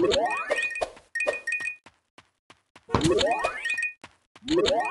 What? What?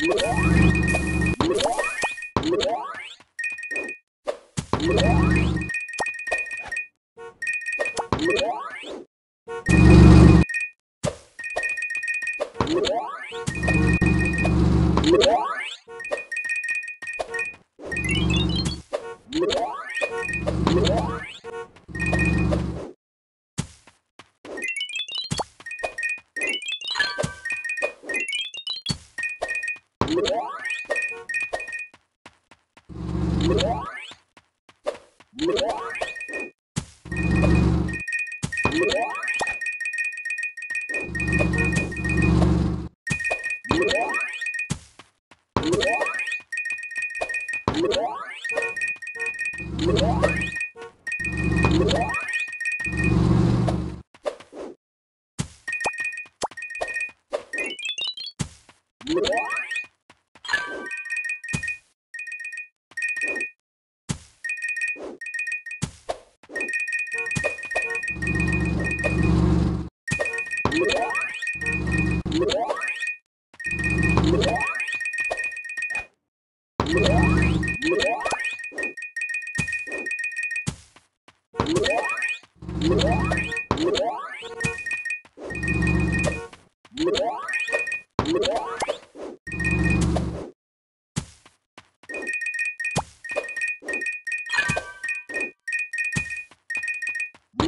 What? What? What?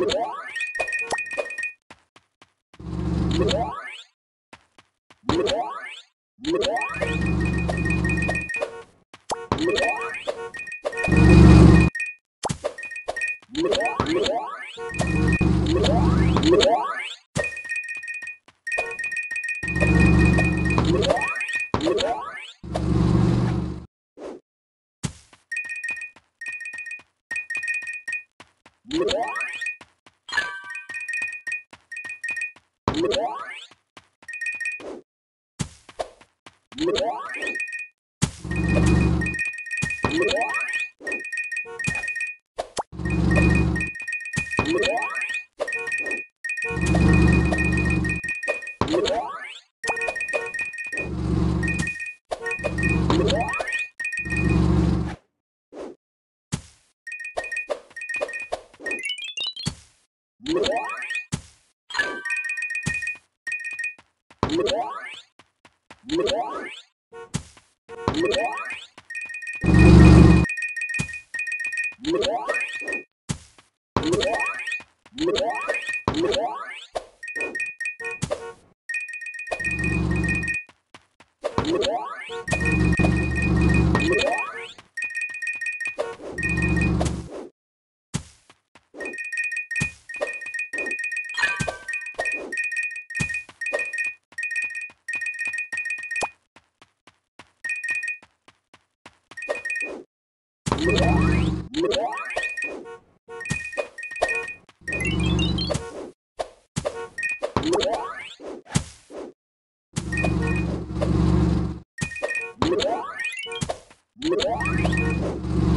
you Yeah. Yeah. Yeah.